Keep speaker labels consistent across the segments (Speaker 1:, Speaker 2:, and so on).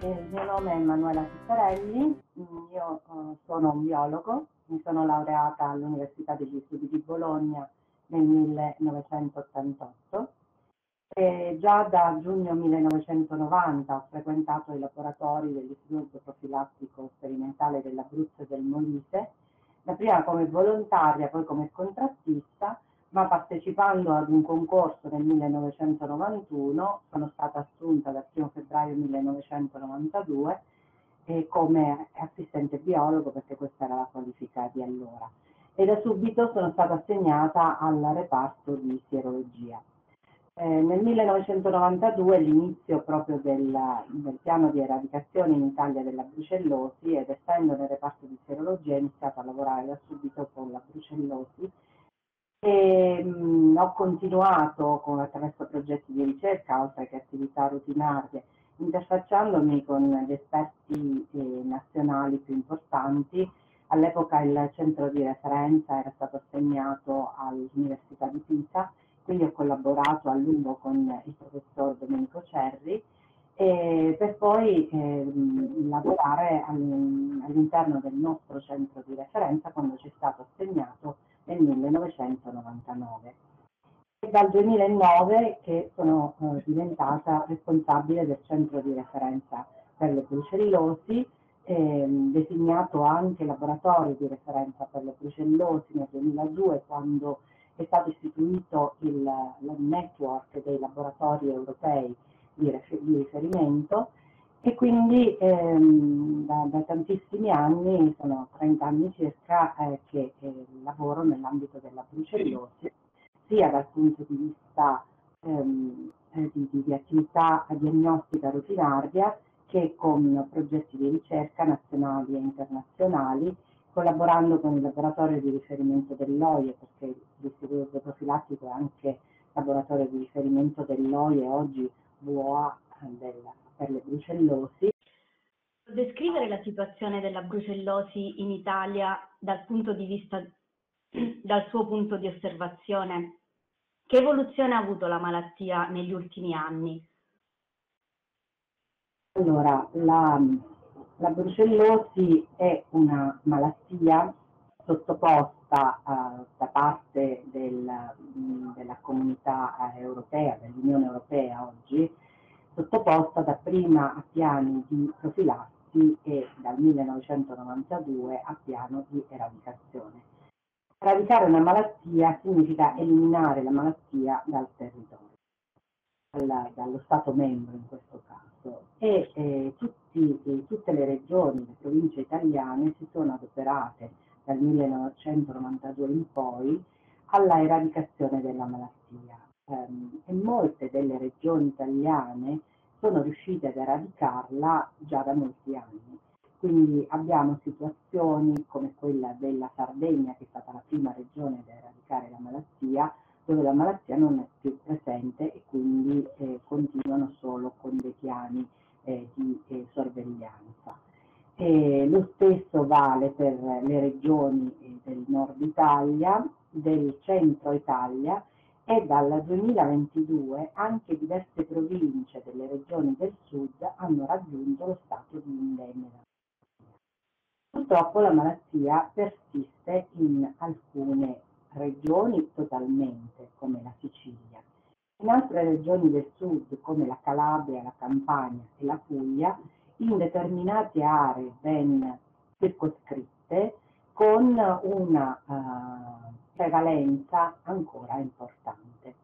Speaker 1: il mio nome è Emanuela Ciccarelli, io uh, sono un biologo, mi sono laureata all'Università degli Studi di Bologna nel 1988 e già da giugno 1990 ho frequentato i laboratori dell'Istituto Profilattico Sperimentale dell'Abruzzo e del Molise, la prima come volontaria, poi come contrattista ma partecipando ad un concorso nel 1991 sono stata assunta dal 1 febbraio 1992 eh, come assistente biologo perché questa era la qualifica di allora e da subito sono stata assegnata al reparto di sierologia. Eh, nel 1992 l'inizio proprio del, del, piano di eradicazione in Italia della brucellosi ed essendo nel reparto di sierologia ho iniziato a lavorare da subito con la brucellosi e, mh, mm, ho continuato con, attraverso progetti di ricerca, oltre che attività rutinarie, interfacciandomi con gli esperti eh, nazionali più importanti. All'epoca il centro di referenza era stato assegnato all'Università di Pisa, quindi ho collaborato a lungo con il professor Domenico Cerri per poi eh, lavorare all'interno del nostro centro di referenza quando ci è stato assegnato nel 1999. È dal 2009 che sono eh, diventata responsabile del centro di referenza per le brucellosi, ehm, designato anche laboratorio di referenza per le brucellosi nel 2002 quando è stato istituito il, il network dei laboratori europei di, di riferimento e quindi ehm, da, da, tantissimi anni, sono 30 anni circa, eh, che eh, lavoro nell'ambito della brucellosi, sia dal punto di vista ehm, eh, di, di, attività diagnostica rutinaria che con progetti di ricerca nazionali e internazionali, collaborando con il laboratorio di riferimento dell'OIE, perché l'istituto profilattico è anche laboratorio di riferimento dell'OIE oggi VOA della per le brucellosi.
Speaker 2: Descrivere la situazione della brucellosi in Italia dal punto di vista, dal suo punto di osservazione. Che evoluzione ha avuto la malattia negli ultimi anni?
Speaker 1: Allora, la, la brucellosi è una malattia sottoposta uh, da parte del, della comunità europea, dell'Unione Europea oggi, sottoposta dapprima a piani di profilassi e dal 1992 a piano di eradicazione. Eradicare una malattia significa eliminare la malattia dal territorio, dal, dallo Stato membro in questo caso. E eh, tutti, eh, tutte le regioni, le province italiane si sono adoperate dal 1992 in poi alla eradicazione della malattia ehm, e molte delle regioni italiane sono riuscite ad eradicarla già da molti anni. Quindi abbiamo situazioni come quella della Sardegna, che è stata la prima regione ad eradicare la malattia, dove la malattia non è più presente e quindi eh, continuano solo con dei piani eh, di eh, sorveglianza. E lo stesso vale per le regioni eh, del nord Italia, del centro Italia e dal 2022 anche diverse province delle regioni del sud hanno raggiunto lo stato di indemnia. Purtroppo la malattia persiste in alcune regioni totalmente, come la Sicilia. In altre regioni del sud, come la Calabria, la Campania e la Puglia, in determinate aree ben circoscritte, con una uh, prevalenza ancora importante.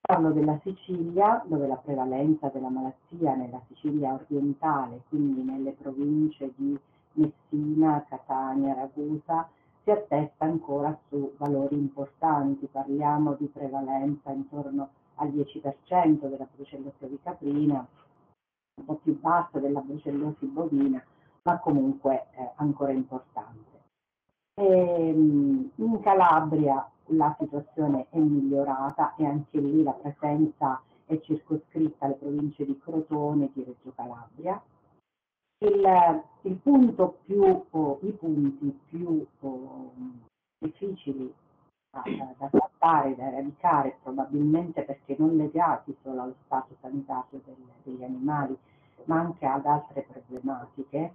Speaker 1: Parlo della Sicilia, dove la prevalenza della malattia nella Sicilia orientale, quindi nelle province di Messina, Catania, Ragusa, si attesta ancora su valori importanti, parliamo di prevalenza intorno al 10% della brucellosi caprina, un po' più bassa della brucellosi bovina, ma comunque eh, ancora importante. Ehm, in Calabria la situazione è migliorata e anche lì la presenza è circoscritta alle province di Crotone e di Reggio Calabria. Il, il punto più, oh, I punti più oh, difficili da, da trattare, da eradicare, probabilmente perché non legati solo allo stato sanitario del, degli animali, ma anche ad altre problematiche,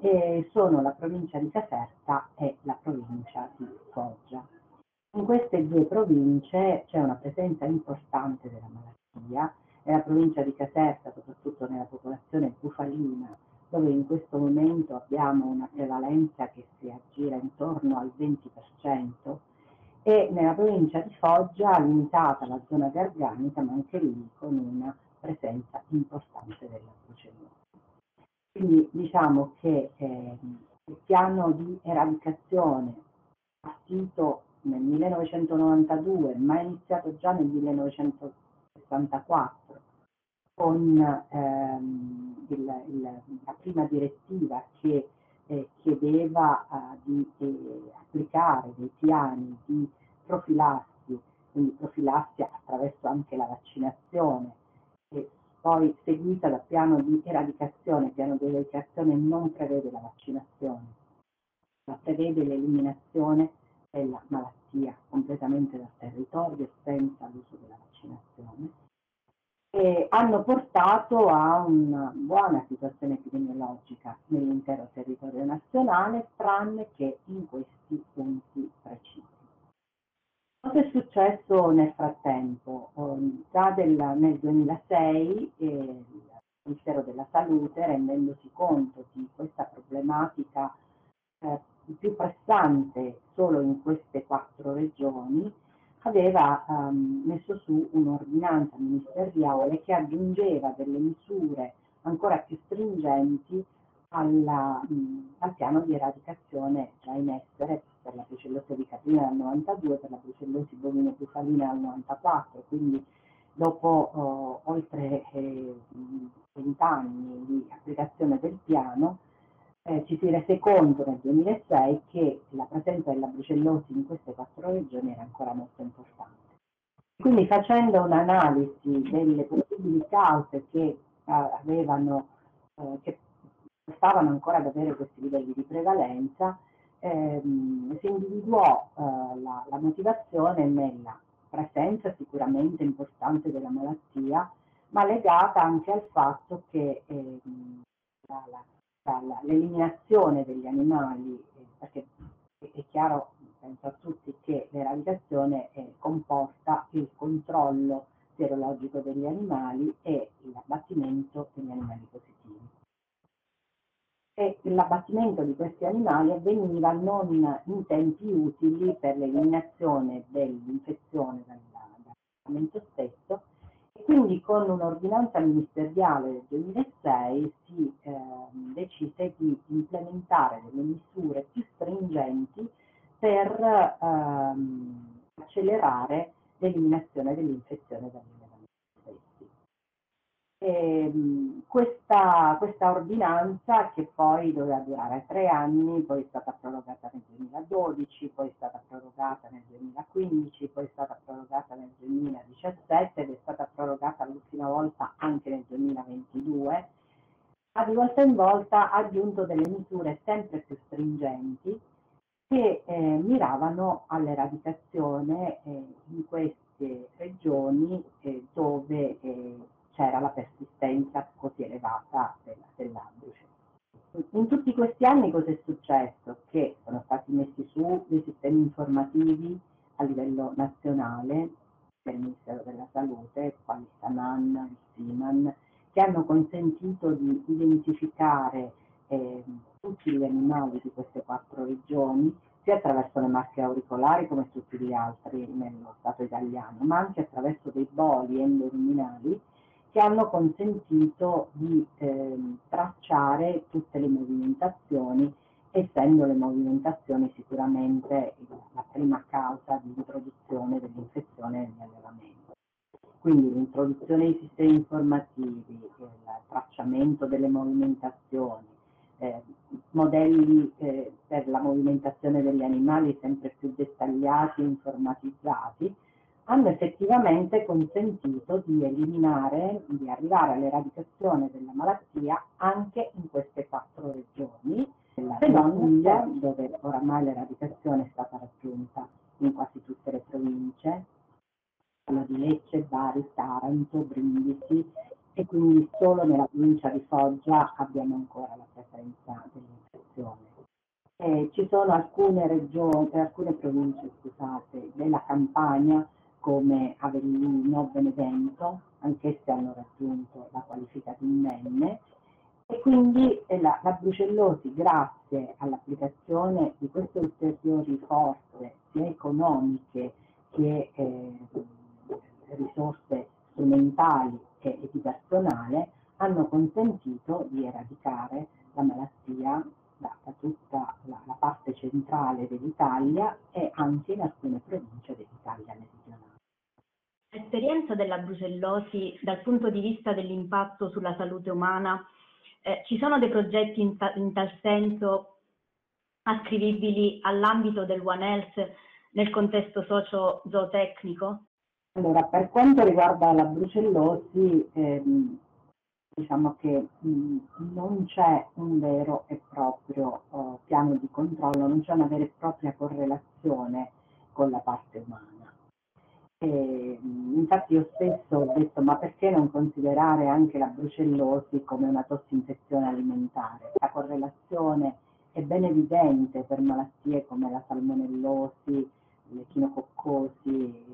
Speaker 1: eh, sono la provincia di Caserta e la provincia di Foggia. In queste due province c'è una presenza importante della malattia, nella provincia di Caserta, soprattutto nella popolazione bufalina, dove in questo momento abbiamo una prevalenza che si aggira intorno al 20%, e nella provincia di Foggia limitata alla zona garganica, ma anche lì con una presenza importante. Quindi diciamo che eh, il piano di eradicazione partito nel 1992, ma è iniziato già nel 1964 con ehm, il, il, la prima direttiva che eh, chiedeva eh, di eh, applicare dei piani di profilassi, quindi profilassi attraverso anche la vaccinazione, poi seguita dal piano di eradicazione. Il piano di eradicazione non prevede la vaccinazione, ma prevede l'eliminazione della malattia completamente dal territorio senza l'uso della vaccinazione e hanno portato a una buona situazione epidemiologica nell'intero territorio nazionale, tranne che in questi punti precisi. Cosa è successo nel frattempo? Ehm, già del, nel 2006 eh, il Ministero della Salute, rendendosi conto di questa problematica eh, più pressante solo in queste quattro regioni, aveva um, messo su un'ordinanza ministeriale che aggiungeva delle misure ancora più stringenti alla, mh, al piano di eradicazione già in essere per la brucellosi caprina dal 92, per la brucellosi bovina bufalina dal 94, quindi dopo uh, oltre eh, 20 anni di applicazione del piano eh, ci si rese conto nel 2006 che la presenza della brucellosi in queste quattro regioni era ancora molto importante. Quindi facendo un'analisi delle possibili cause che eh, avevano, eh, che stavano ancora ad avere questi livelli di prevalenza, ehm, si individuò eh, la, la motivazione nella presenza sicuramente importante della malattia, ma legata anche al fatto che ehm, l'eliminazione degli animali, eh, perché è chiaro, penso a tutti, che l'eradicazione eh, comporta il controllo serologico degli animali e l'abbattimento degli animali positivi. E l'abbattimento di questi animali avveniva non in tempi utili per l'eliminazione dell'infezione dal, dal stesso, quindi con un'ordinanza ministeriale del 2006 si eh, decise di implementare delle misure più stringenti per ehm, accelerare l'eliminazione dell'infezione dagli e, ehm, questa, questa, ordinanza che poi doveva durare tre anni, poi è stata prorogata nel 2012, poi è stata prorogata nel 2015, poi è stata prorogata nel 2017 ed è stata prorogata l'ultima volta anche nel 2022, ha di volta in volta aggiunto delle misure sempre più stringenti che eh, miravano all'eradicazione eh, in queste regioni eh, dove eh, c'era la persistenza così elevata della, dell'ambuce. In tutti questi anni cosa è successo? Che sono stati messi su dei sistemi informativi a livello nazionale del Ministero della Salute, quali il SANAN, il SIMAN, che hanno consentito di identificare eh, tutti gli animali di queste quattro regioni, sia attraverso le marche auricolari come tutti gli altri nello Stato italiano, ma anche attraverso dei boli endoruminali che hanno consentito di eh, tracciare tutte le movimentazioni, essendo le movimentazioni sicuramente la prima causa di introduzione dell'infezione nell'allevamento. Quindi l'introduzione dei sistemi informativi, il tracciamento delle movimentazioni, eh, modelli eh, per la movimentazione degli animali sempre più dettagliati e informatizzati, hanno effettivamente consentito di eliminare, di arrivare all'eradicazione della malattia anche in queste quattro regioni, la Puglia, dove oramai l'eradicazione è stata raggiunta in quasi tutte le province, quello di Lecce, Bari, Taranto, Brindisi. E quindi solo nella provincia di Foggia abbiamo ancora la presenza dell'infezione. Eh, ci sono alcune regioni, alcune province scusate, della Campania come Avellino, Benevento, anch'esse hanno raggiunto la qualifica di indenne e quindi eh, la, la brucellosi grazie all'applicazione di queste ulteriori forze sia economiche che eh, risorse strumentali e, e di personale hanno consentito di eradicare la malattia da, da tutta la, la, parte centrale dell'Italia e anche in alcune province dell'Italia meridionale.
Speaker 2: L'esperienza della brucellosi dal punto di vista dell'impatto sulla salute umana, eh, ci sono dei progetti in, ta in tal senso ascrivibili all'ambito del One Health nel contesto socio-zootecnico?
Speaker 1: Allora, per quanto riguarda la brucellosi, ehm, diciamo che mh, non c'è un vero e proprio uh, piano di controllo, non c'è una vera e propria correlazione con la parte umana. E, infatti io spesso ho detto ma perché non considerare anche la brucellosi come una tossinfezione alimentare? La correlazione è ben evidente per malattie come la salmonellosi, l'echinococcosi,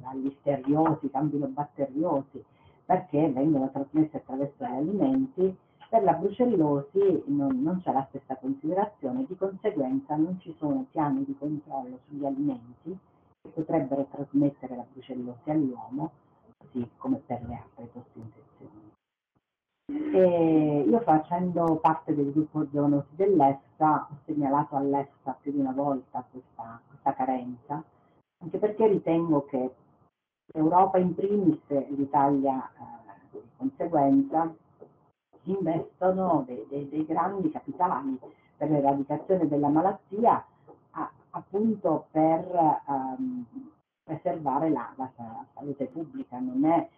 Speaker 1: la listeriosi, campilobatteriosi, perché vengono trasmesse attraverso gli alimenti, per la brucellosi non, non c'è la stessa considerazione, di conseguenza non ci sono piani di controllo sugli alimenti che potrebbero trasmettere la brucellosi all'uomo, così come per le altre tossinfezioni. E io facendo parte del gruppo zoonosi dell'EFSA ho segnalato all'EFSA più di una volta questa, questa carenza, anche perché ritengo che l'Europa in primis e l'Italia eh, di conseguenza investono dei, dei, dei, grandi capitali per l'eradicazione della malattia appunto per um, preservare la, la, la, salute pubblica, non è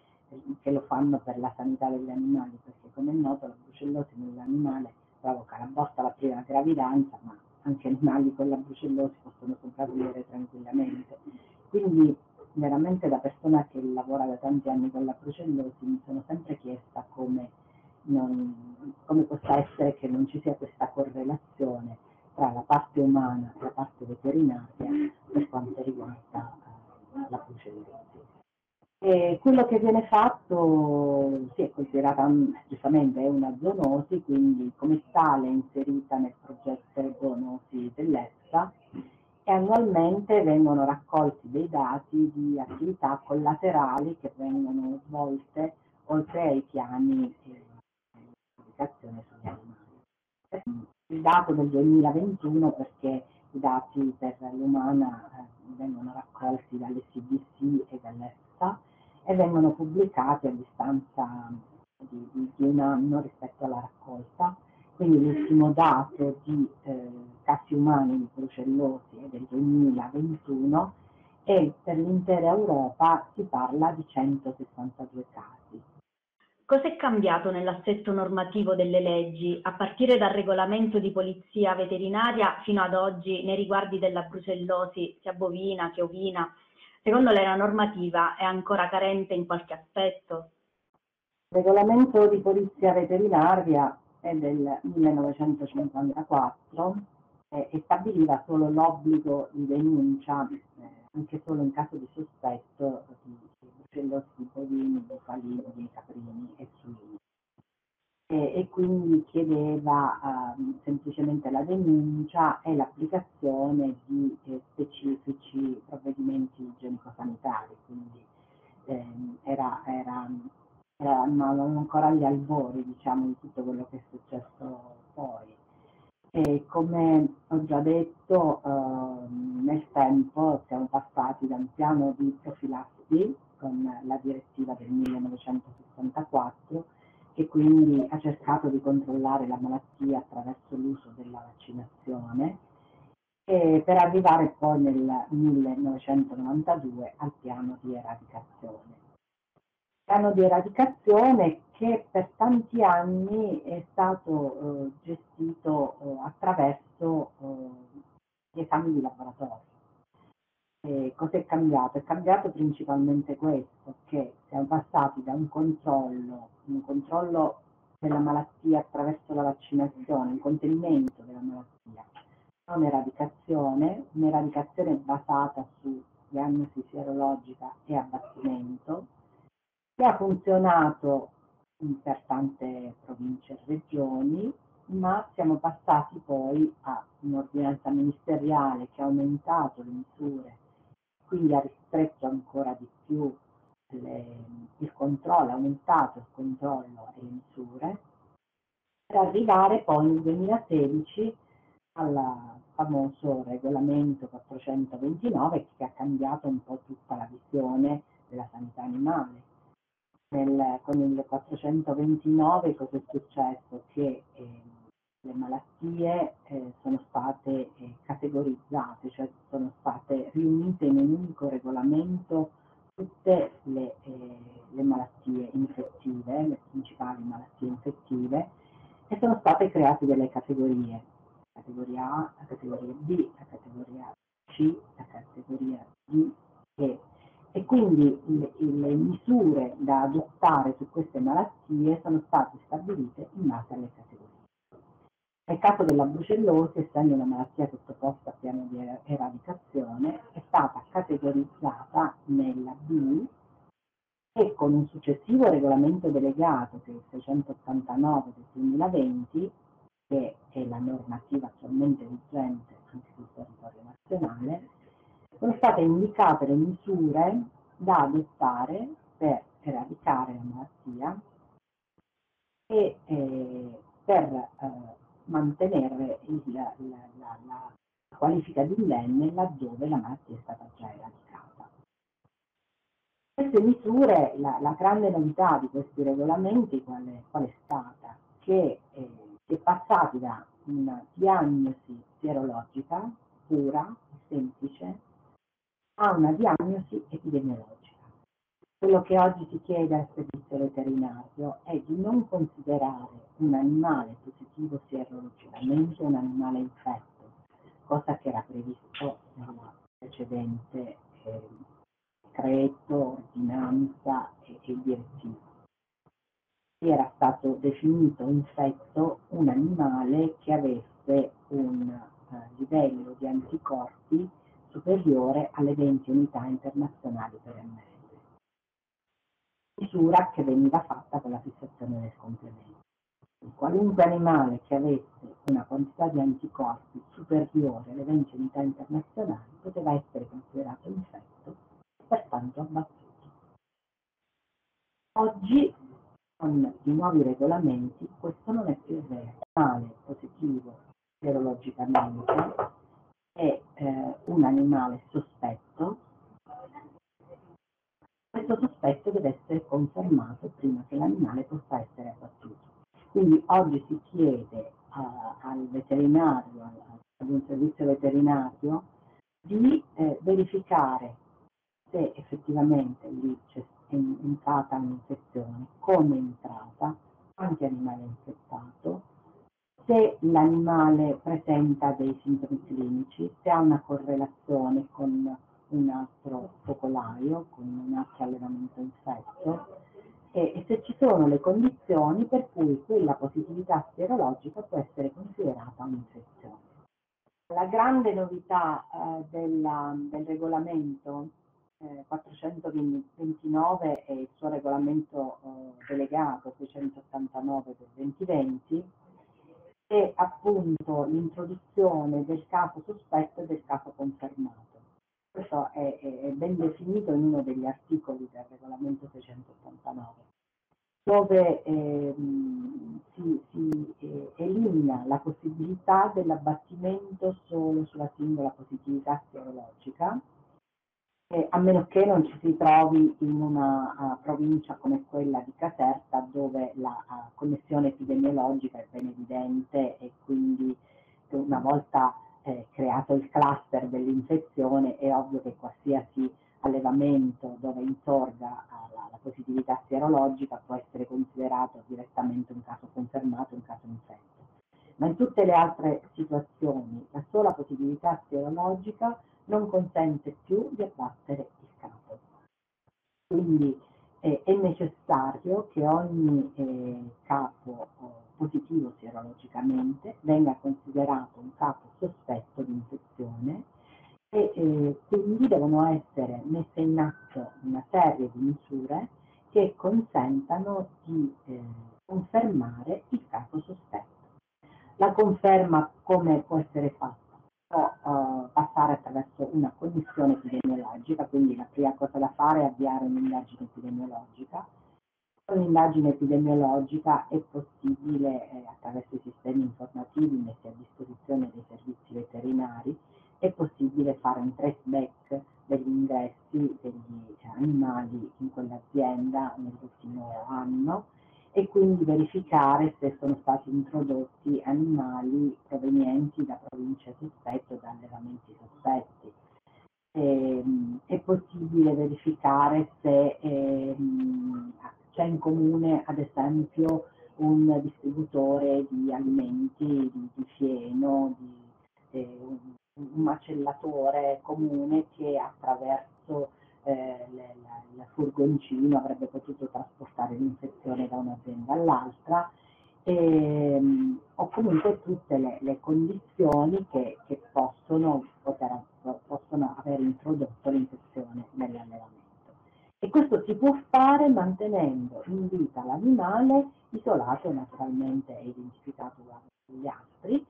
Speaker 1: che lo fanno per la sanità degli animali, perché come è noto la brucellosi nell'animale provoca la botta alla prima gravidanza, ma anche animali con la brucellosi possono sopravvivere tranquillamente. Quindi veramente da persona che lavora da tanti anni con la brucellosi mi sono sempre chiesta come, non, come possa essere che non ci sia questa correlazione tra la parte umana e la parte veterinaria per quanto riguarda eh, la brucellosi. E quello che viene fatto si è considerata giustamente è una zoonosi, quindi come tale inserita nel progetto zoonosi dell'EFSA e annualmente vengono raccolti dei dati di attività collaterali che vengono svolte oltre ai piani di pubblicazione sugli animali. Il dato del 2021 perché i dati per l'umana eh, vengono raccolti dalle CDC e dall'EFSA e vengono pubblicati a distanza di, di, di un anno rispetto alla raccolta quindi l'ultimo dato di eh, casi umani di brucellosi è del 2021 e per l'intera Europa si parla di 162 casi.
Speaker 2: Cosa è cambiato nell'assetto normativo delle leggi, a partire dal regolamento di polizia veterinaria fino ad oggi nei riguardi della brucellosi, sia bovina che ovina? Secondo lei la normativa è ancora carente in qualche aspetto?
Speaker 1: Il regolamento di polizia veterinaria è del 1954 eh, e stabiliva solo l'obbligo di denuncia eh, anche solo in caso di sospetto di brucellosi di bovini, bufalini, di caprini e suini. E, e, quindi chiedeva eh, semplicemente la denuncia e l'applicazione di eh, specifici provvedimenti igienico-sanitari, quindi ehm, era, era eravamo ancora agli albori diciamo, di tutto quello che è successo poi. E come ho già detto, eh, nel tempo siamo passati da un piano di profilassi con la direttiva del 1964 che quindi ha cercato di controllare la malattia attraverso l'uso della vaccinazione per arrivare poi nel 1992 al piano di eradicazione piano di eradicazione che per tanti anni è stato eh, gestito eh, attraverso eh, gli esami di laboratorio. E cosa cambiato? È cambiato principalmente questo, che siamo passati da un controllo, un controllo della malattia attraverso la vaccinazione, un contenimento della malattia, a un'eradicazione, un'eradicazione basata su diagnosi sierologica e abbattimento, che ha funzionato per tante province e regioni, ma siamo passati poi a un'ordinanza ministeriale che ha aumentato le misure, quindi ha ristretto ancora di più le, il controllo, ha aumentato il controllo e le misure, per arrivare poi nel 2016 al famoso regolamento 429 che ha cambiato un po' tutta la visione della sanità animale nel, con il 429 cosa è successo? Che eh, le malattie eh, sono state eh, categorizzate, cioè sono state riunite in un unico regolamento tutte le, eh, le malattie infettive, le principali malattie infettive, e sono state create delle categorie, la categoria A, la categoria B, la categoria C, la categoria D e e quindi le, le, misure da adottare su queste malattie sono state stabilite in base alle categorie. Nel caso della brucellosi, essendo una malattia sottoposta a piano di eradicazione, è stata categorizzata nella B e con un successivo regolamento delegato, che è il 689 del 2020, che è la normativa attualmente vigente anche sul territorio nazionale, sono state indicate le misure da adottare per eradicare la malattia e eh, per eh, mantenere il, la, la, la, qualifica di indenne laddove la malattia è stata già eradicata. Queste misure, la, la grande novità di questi regolamenti qual è, qual è stata? Che eh, si è passati da una diagnosi serologica pura, semplice, a una diagnosi epidemiologica. Quello che oggi si chiede al servizio veterinario è di non considerare un animale positivo serologicamente un animale infetto, cosa che era previsto nella precedente eh, decreto, ordinanza e, e direttiva. Era stato definito infetto un animale che avesse un uh, livello di anticorpi superiore alle 20 unità internazionali per ml, misura che veniva fatta con la fissazione del complemento. Qualunque animale che avesse una quantità di anticorpi superiore alle 20 unità internazionali poteva essere considerato infetto e pertanto abbattuto. Oggi, con i nuovi regolamenti, questo non è più vero. Animale positivo serologicamente è eh, un animale sospetto, questo sospetto deve essere confermato prima che l'animale possa essere abbattuto. Quindi oggi si chiede a, al veterinario, ad un servizio veterinario, di eh, verificare se effettivamente lì c'è entrata un'infezione, come è entrata, quanti animali è infettato, se l'animale presenta dei sintomi clinici, se ha una correlazione con un altro focolaio, con un altro allevamento infetto e, se ci sono le condizioni per cui quella positività serologica può essere considerata un'infezione. La grande novità eh, della, del regolamento eh, 429 e il suo regolamento eh, delegato 689 del 2020 è appunto l'introduzione del caso sospetto e del caso confermato. Questo è, è, ben definito in uno degli articoli del regolamento 689, dove eh, si, si eh, elimina la possibilità dell'abbattimento solo sulla singola positività serologica eh, a meno che non ci si trovi in una uh, provincia come quella di Caserta dove la uh, connessione epidemiologica è ben evidente e quindi una volta eh, creato il cluster dell'infezione è ovvio che qualsiasi allevamento dove insorga la, la, positività sierologica può essere considerato direttamente un caso confermato, un caso infetto. Ma in tutte le altre situazioni la sola positività sierologica non consente più di abbattere il capo. Quindi eh, è necessario che ogni eh, capo eh, positivo sierologicamente venga considerato un capo sospetto di infezione e eh, quindi devono essere messe in atto una serie di misure che consentano di eh, confermare il caso sospetto. La conferma come può essere fatta? Può uh, passare attraverso una commissione epidemiologica, quindi la prima cosa da fare è avviare un'indagine epidemiologica. Con l'indagine epidemiologica è possibile, eh, attraverso i sistemi informativi messi a disposizione dei servizi veterinari, è possibile fare un traceback degli ingressi degli animali in quell'azienda nell'ultimo anno e quindi verificare se sono stati introdotti animali provenienti da province sospette o da allevamenti sospetti. E, ehm, è possibile verificare se ehm, c'è in comune, ad esempio, un distributore di alimenti, di, di fieno, di, eh, un, macellatore comune che attraverso eh, il furgoncino avrebbe potuto trasportare l'infezione da un'azienda all'altra, ehm, o comunque tutte le, le condizioni che, che possono, poter, possono aver introdotto l'infezione nell'allevamento. E questo si può fare mantenendo in vita l'animale isolato naturalmente e identificato dagli altri,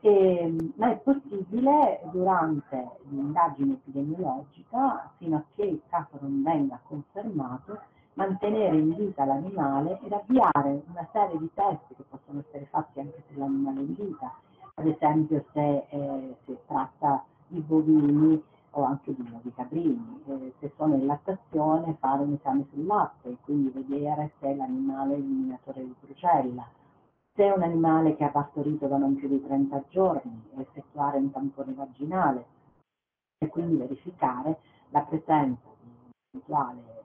Speaker 1: e, ma è possibile durante l'indagine epidemiologica, fino a che il caso non venga confermato, mantenere in vita l'animale ed avviare una serie di test che possono essere fatti anche se l'animale è in vita, ad esempio se eh, si tratta di bovini o anche di nuovi cabrini, eh, se sono in lattazione fare un esame sul latte, quindi vedere se l'animale è eliminatore di brucella, se è un animale che ha partorito da non più di 30 giorni, effettuare un tampone vaginale e quindi verificare la presenza di eventuale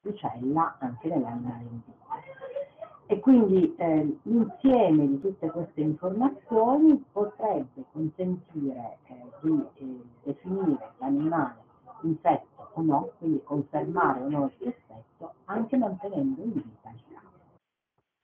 Speaker 1: brucella eh, anche nell'animale in vita. E quindi eh, l'insieme di tutte queste informazioni potrebbe consentire eh, di eh, definire l'animale infetto o no, quindi confermare o no il suo effetto, anche mantenendo in vita il caso.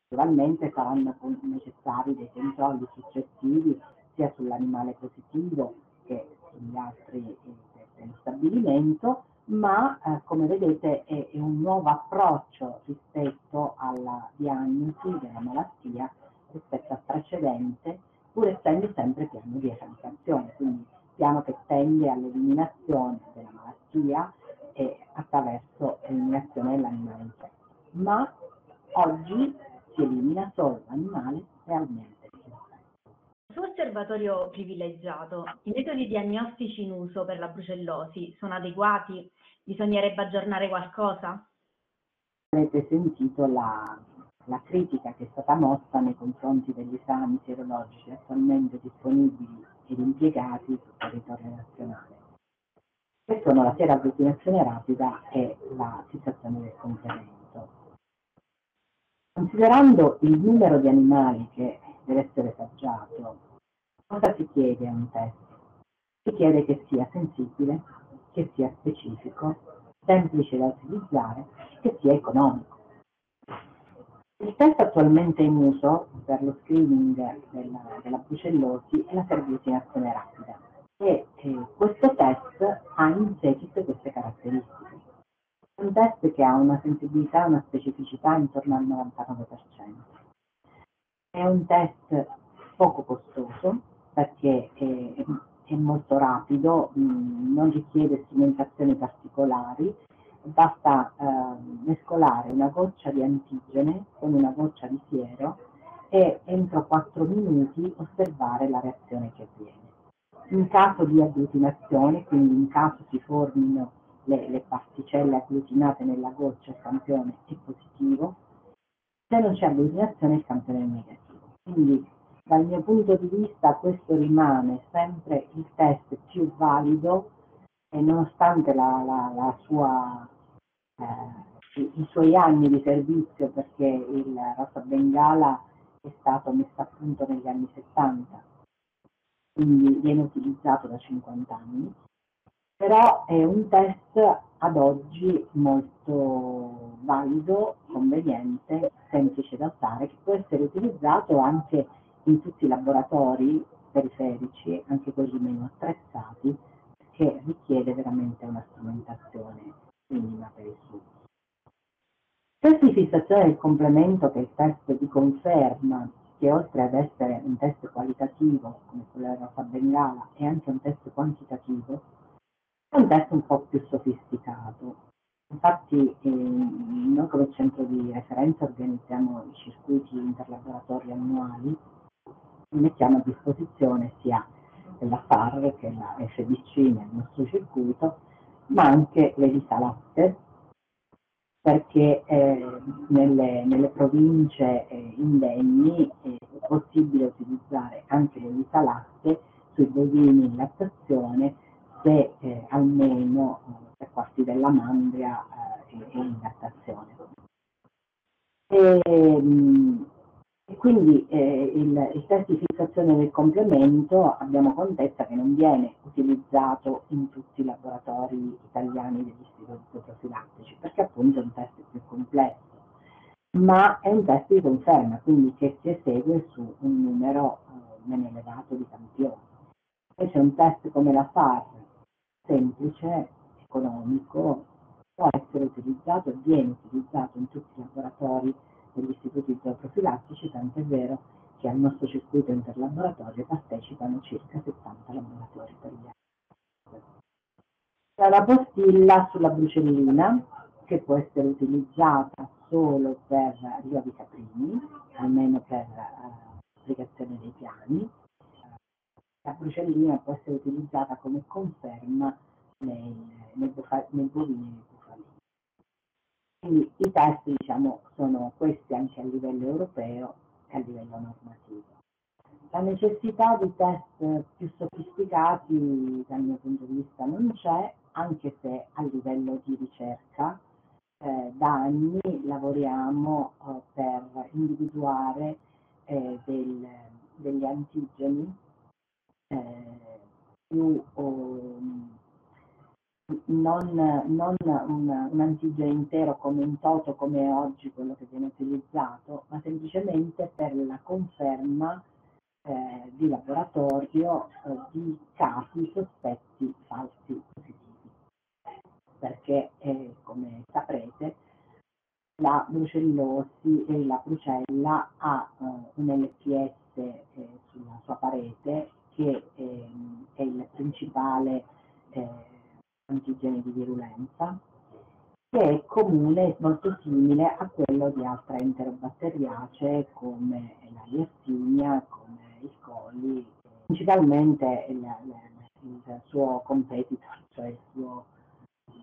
Speaker 1: Naturalmente saranno necessari dei controlli successivi sia sull'animale positivo che sugli altri eh, dello stabilimento, ma eh, come vedete è, è, un nuovo approccio rispetto alla diagnosi della malattia rispetto al precedente, pur essendo sempre piano di eradicazione, quindi piano che tende all'eliminazione della malattia e attraverso l'eliminazione dell'animale infetto. Ma oggi si elimina solo l'animale realmente
Speaker 2: Il suo osservatorio privilegiato, i metodi diagnostici in uso per la brucellosi sono adeguati? Bisognerebbe aggiornare qualcosa?
Speaker 1: Avete sentito la, la critica che è stata mossa nei confronti degli esami sierologici attualmente disponibili ed impiegati sul territorio nazionale che sono la seraglutinazione rapida e la fissazione del complemento. Considerando il numero di animali che deve essere saggiato, cosa si chiede a un test? Si chiede che sia sensibile, che sia specifico, semplice da utilizzare, che sia economico. Il test attualmente in uso per lo screening della, della brucellosi è la servilizinazione rapida e eh, questo test ha in sé tutte queste caratteristiche un test che ha una sensibilità una specificità intorno al 99%. È un test poco costoso perché è, è molto rapido, mh, mm, non richiede strumentazioni particolari, basta eh, mescolare una goccia di antigene con una goccia di siero e entro 4 minuti osservare la reazione che avviene. In caso di agglutinazione, quindi in caso si formino le, le particelle agglutinate nella goccia, il campione è positivo, se non c'è agglutinazione il campione è negativo. Quindi dal mio punto di vista questo rimane sempre il test più valido e nonostante la, la, la sua, eh, i, i, suoi anni di servizio perché il Rosa Bengala è stato messo a punto negli anni 70, quindi viene utilizzato da 50 anni, però è un test ad oggi molto valido, conveniente, semplice da usare, che può essere utilizzato anche in tutti i laboratori periferici, anche quelli meno attrezzati, che richiede veramente una strumentazione minima per il suo. Test di fissazione del complemento, che è il test di conferma, che oltre ad essere un test qualitativo, come quello della Rosa Bengala, è anche un test quantitativo, è un test un po' più sofisticato. Infatti eh, noi come centro di referenza organizziamo i circuiti interlaboratori annuali mettiamo a disposizione sia la FAR che la FDC nel nostro circuito, ma anche le risalatte, perché eh, nelle, nelle, province eh, indegni è possibile utilizzare anche le risalatte sui bovini in lattazione se eh, almeno eh, tre quarti della mandria eh, è in lattazione. E, mh, e quindi eh, il, il, test di fissazione del complemento abbiamo contezza che non viene utilizzato in tutti i laboratori italiani degli istituti profilattici, perché appunto è un test più complesso, ma è un test di conferma, quindi che si esegue su un numero eh, meno elevato di campioni. C'è un test come la FAR, semplice, economico, può essere utilizzato e viene utilizzato in tutti i laboratori degli istituti zooprofilattici, tanto è vero che al nostro circuito interlaboratorio partecipano circa 70 laboratori italiani. C'è la postilla sulla brucellina che può essere utilizzata solo per riova caprini, almeno per uh, applicazione dei piani. La brucellina può essere utilizzata come conferma nei, nei, nei bovini. Quindi i test diciamo, sono questi anche a livello europeo e a livello normativo. La necessità di test più sofisticati dal mio punto di vista non c'è, anche se a livello di ricerca eh, da anni lavoriamo eh, per individuare eh, del, degli antigeni eh, più oh, non, non un, un, antigene intero come un toto come oggi quello che viene utilizzato, ma semplicemente per la conferma eh, di laboratorio eh, di casi sospetti falsi positivi. Perché, eh, come saprete, la brucellosi e la brucella ha eh, un LPS eh, sulla sua parete che ehm, è il principale eh, antigeni di virulenza, che è comune, molto simile a quello di altre enterobatteriacee come la Yersinia, come il coli, principalmente il, il, il suo competitor, cioè il suo, il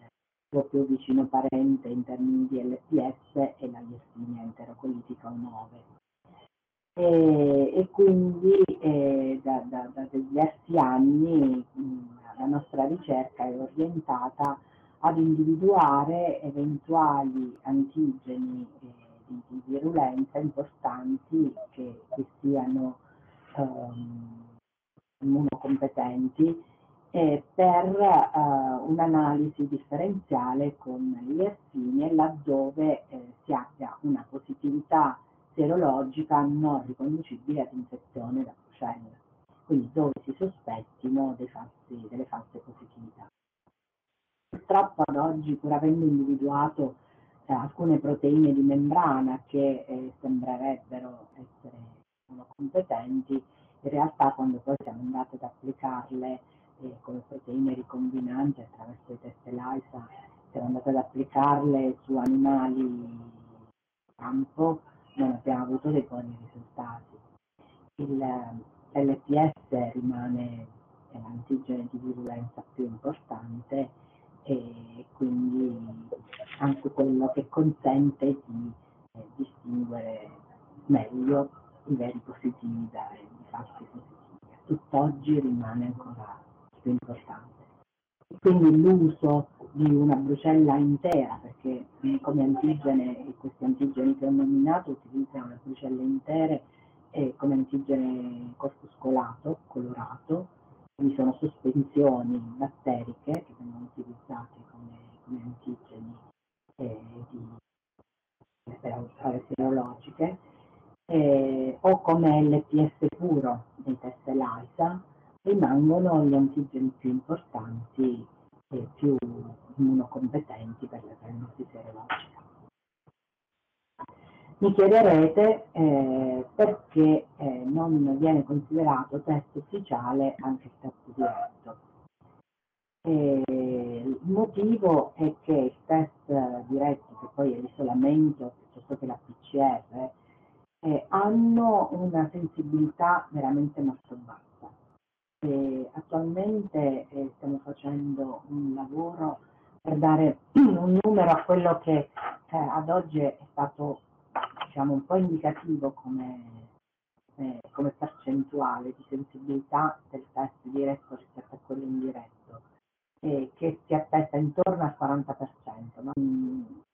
Speaker 1: suo, più vicino parente in termini di LPS è la Yersinia enterocolitica 9. E, e, quindi eh, da, da, da, diversi anni mh, la nostra ricerca è orientata ad individuare eventuali antigeni eh, di, di, virulenza importanti che, che siano um, immunocompetenti eh, per uh, un'analisi differenziale con gli assini laddove eh, si abbia una positività serologica non riconducibile ad infezione da Brucella quindi dove si sospettino falsi, delle false positività. Purtroppo ad oggi, pur avendo individuato eh, alcune proteine di membrana che eh, sembrerebbero essere competenti, in realtà quando poi siamo andati ad applicarle eh, come proteine ricombinanti attraverso i test ELISA, siamo andati ad applicarle su animali campo, non abbiamo avuto dei buoni risultati. Il, l'LPS rimane l'antigene di virulenza più importante e quindi anche quello che consente di eh, distinguere meglio i veri positivi dai falsi positivi. A tutt'oggi rimane ancora più importante. Quindi l'uso di una brucella intera, perché come antigene, questi antigeni che ho nominato utilizzano le brucelle intere come antigene corpuscolato, colorato, vi sono sospensioni batteriche che vengono utilizzate come, come antigeni eh, di, per prove serologiche eh, o come LPS puro dei test ELISA rimangono gli antigeni più importanti e più immunocompetenti per la diagnosi serologica. Mi chiederete eh, perché eh, non viene considerato test ufficiale anche il test diretto. E il motivo è che il test diretto, che poi è l'isolamento piuttosto che la PCR, eh, hanno una sensibilità veramente molto bassa. E attualmente eh, stiamo facendo un lavoro per dare un numero a quello che eh, ad oggi è stato diciamo, un po' indicativo come, eh, come percentuale di sensibilità del test diretto rispetto a quello indiretto, eh, che si attesta intorno al 40%. No?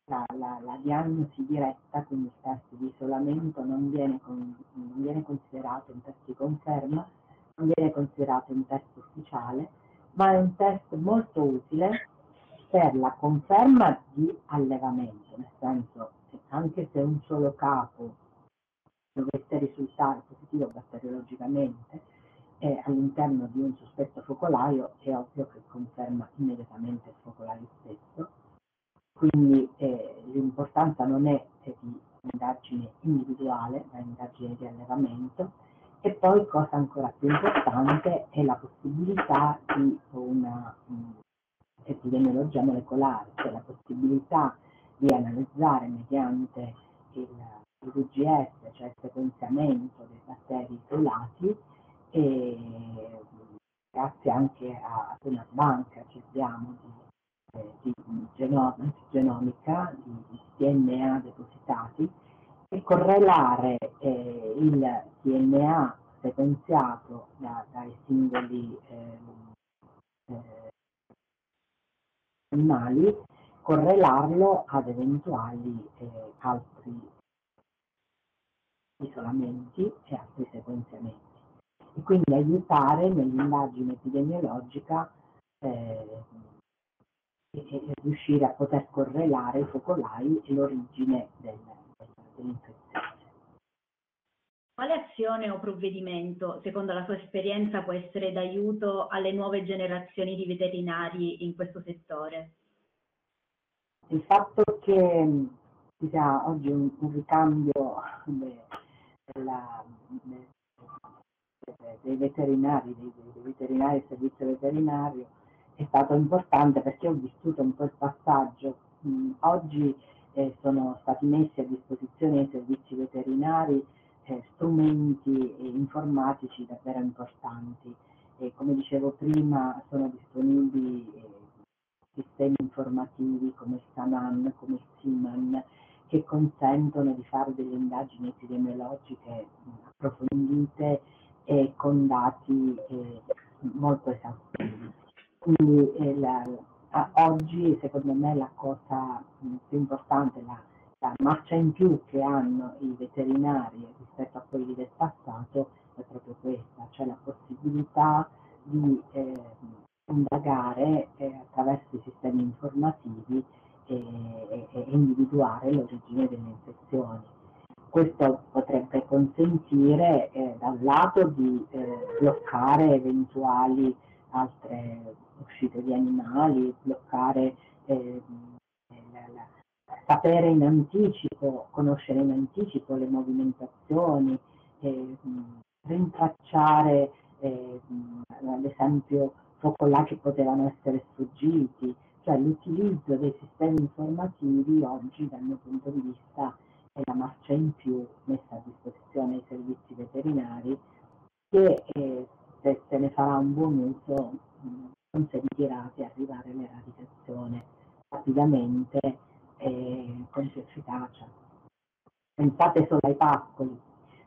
Speaker 1: La, la, la, diagnosi diretta, quindi il test di isolamento, non viene, con, non viene considerato un test di conferma, non viene considerato un test ufficiale, ma è un test molto utile per la conferma di allevamento, nel senso anche se un solo capo dovesse risultare positivo batteriologicamente eh, all'interno di un sospetto focolaio, è ovvio che conferma immediatamente il focolaio stesso. Quindi eh, l'importanza non è di indagine individuale, ma indagine di allevamento. E poi, cosa ancora più importante, è la possibilità di una um, epidemiologia molecolare, cioè la possibilità di analizzare mediante il, VGS, cioè il sequenziamento dei batteri isolati, e grazie anche a, una banca che abbiamo di, eh, di genom genomica, di, DNA depositati, e correlare eh, il DNA sequenziato da, dai singoli eh, eh, animali correlarlo ad eventuali eh, altri isolamenti e altri sequenziamenti e quindi aiutare nell'indagine epidemiologica eh, e, e, riuscire a poter correlare i focolai e l'origine del, dell'infezione.
Speaker 2: Quale azione o provvedimento, secondo la sua esperienza, può essere d'aiuto alle nuove generazioni di veterinari in questo settore?
Speaker 1: Il fatto che ci sia oggi un, un ricambio della, dei veterinari, dei, dei veterinari del servizio veterinario è stato importante perché ho vissuto un po' il passaggio. Mm, oggi eh, sono stati messi a disposizione dei servizi veterinari eh, strumenti informatici davvero importanti e come dicevo prima sono disponibili eh, sistemi informativi come Sanan, come Siman, che consentono di fare delle indagini epidemiologiche approfondite e con dati eh, molto esaustivi. Quindi eh, la, oggi secondo me la cosa più importante, la, la marcia in più che hanno i veterinari rispetto a quelli del passato è proprio questa, cioè la possibilità di eh, indagare eh, attraverso i sistemi informativi e, e individuare l'origine delle infezioni. Questo potrebbe consentire eh, da un lato di eh, bloccare eventuali altre uscite di animali, bloccare eh, la, la, sapere in anticipo, conoscere in anticipo le movimentazioni, eh, rintracciare ad esempio focolai che potevano essere sfuggiti, cioè l'utilizzo dei sistemi informativi oggi dal mio punto di vista è la marcia in più messa a disposizione ai servizi veterinari che eh, se se ne farà un buon uso consentirà di arrivare all'eradicazione rapidamente e con più efficacia. Pensate solo ai pascoli,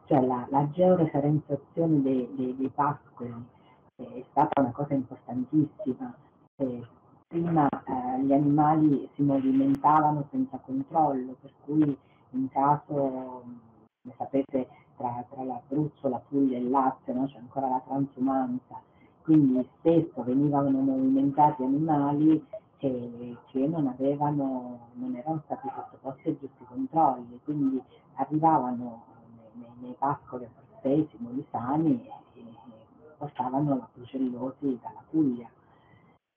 Speaker 1: cioè la, la georeferenziazione dei, dei, dei pascoli è stata una cosa importantissima. Eh, prima eh, gli animali si movimentavano senza controllo, per cui in caso, come sapete, tra, tra l'Abruzzo, la Puglia e il Lazio no? c'è ancora la transumanza quindi spesso venivano movimentati animali che, che non, avevano, non erano stati sottoposti a giusti controlli, quindi arrivavano nei, nei pascoli a e, e portavano la brucellosi dalla Puglia.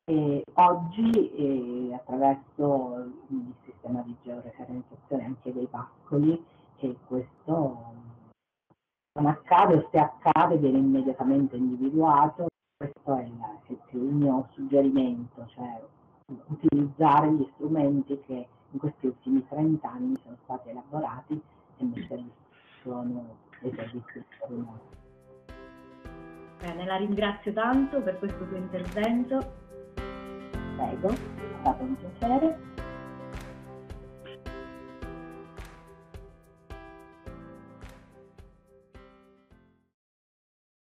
Speaker 1: E oggi eh, attraverso il sistema di georeferenziazione anche dei pascoli e questo non accade o se accade viene immediatamente individuato. Questo è il, il mio suggerimento, cioè utilizzare gli strumenti che in questi ultimi 30 anni sono stati elaborati e messi a disposizione dei servizi veterinari.
Speaker 2: Bene, la ringrazio tanto per questo tuo intervento.
Speaker 1: Prego, è stato un piacere.